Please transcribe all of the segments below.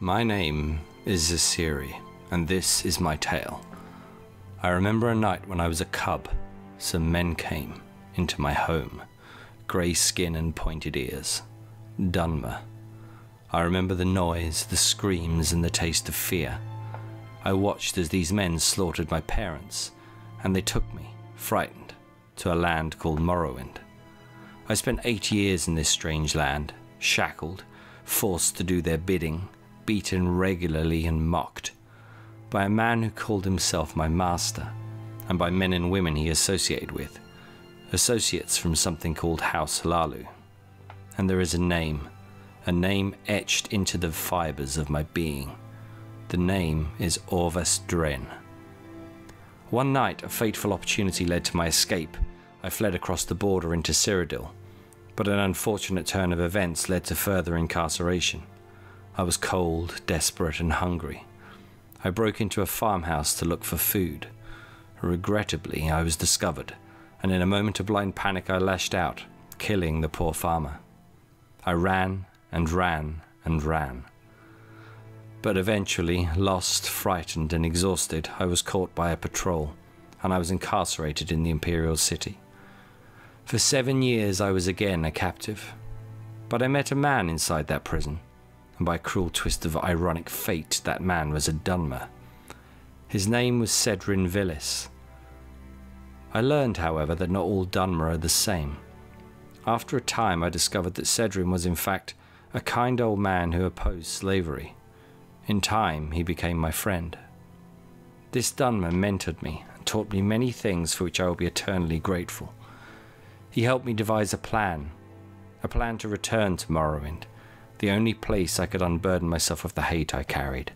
My name is Za'Siri, and this is my tale. I remember a night when I was a cub. Some men came into my home, grey skin and pointed ears. Dunmer. I remember the noise, the screams, and the taste of fear. I watched as these men slaughtered my parents, and they took me, frightened, to a land called Morrowind. I spent eight years in this strange land, shackled, forced to do their bidding, beaten regularly and mocked by a man who called himself my master, and by men and women he associated with, associates from something called House Hlaalu. And there is a name, a name etched into the fibers of my being. The name is Orvas Dren. One night, a fateful opportunity led to my escape. I fled across the border into Cyrodiil, but an unfortunate turn of events led to further incarceration. I was cold, desperate, and hungry. I broke into a farmhouse to look for food. Regrettably, I was discovered, and in a moment of blind panic, I lashed out, killing the poor farmer. I ran and ran and ran. But eventually, lost, frightened, and exhausted, I was caught by a patrol, and I was incarcerated in the Imperial City. For seven years, I was again a captive. But I met a man inside that prison and by a cruel twist of ironic fate, that man was a Dunmer. His name was Cedrin Villis. I learned, however, that not all Dunmer are the same. After a time, I discovered that Cedrin was in fact a kind old man who opposed slavery. In time, he became my friend. This Dunmer mentored me and taught me many things for which I will be eternally grateful. He helped me devise a plan, a plan to return to Morrowind the only place I could unburden myself of the hate I carried,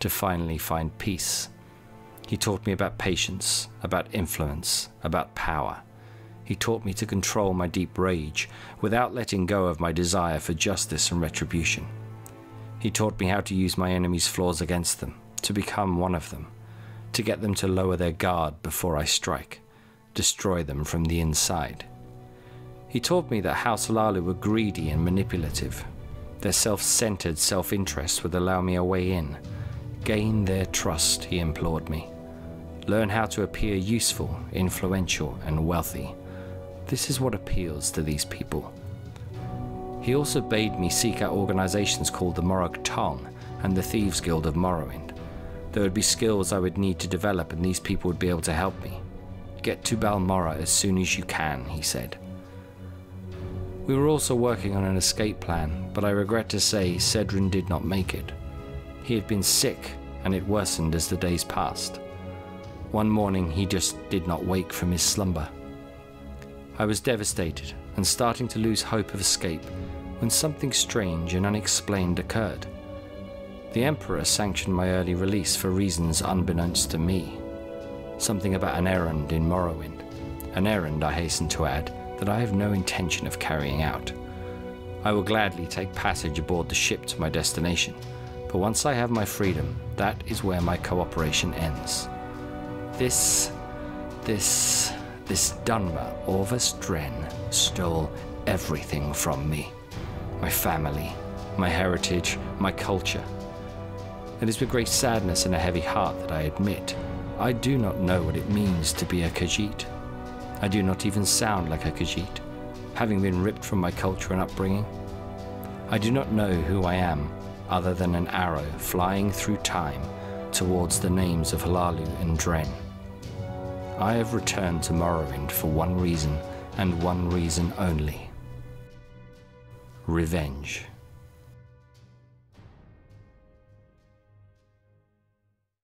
to finally find peace. He taught me about patience, about influence, about power. He taught me to control my deep rage without letting go of my desire for justice and retribution. He taught me how to use my enemy's flaws against them, to become one of them, to get them to lower their guard before I strike, destroy them from the inside. He taught me that House Hlaalu were greedy and manipulative, their self centered self interest would allow me a way in. Gain their trust, he implored me. Learn how to appear useful, influential, and wealthy. This is what appeals to these people. He also bade me seek out organizations called the Morag Tong and the Thieves Guild of Morrowind. There would be skills I would need to develop, and these people would be able to help me. Get to Balmorra as soon as you can, he said. We were also working on an escape plan, but I regret to say Cedrin did not make it. He had been sick, and it worsened as the days passed. One morning, he just did not wake from his slumber. I was devastated and starting to lose hope of escape when something strange and unexplained occurred. The Emperor sanctioned my early release for reasons unbeknownst to me. Something about an errand in Morrowind. An errand, I hasten to add, that I have no intention of carrying out. I will gladly take passage aboard the ship to my destination, but once I have my freedom, that is where my cooperation ends. This, this, this Dunmer Orvas Dren stole everything from me. My family, my heritage, my culture. It is with great sadness and a heavy heart that I admit I do not know what it means to be a Khajiit. I do not even sound like a Khajiit, having been ripped from my culture and upbringing. I do not know who I am, other than an arrow flying through time towards the names of Hlaalu and Dren. I have returned to Morrowind for one reason, and one reason only. Revenge.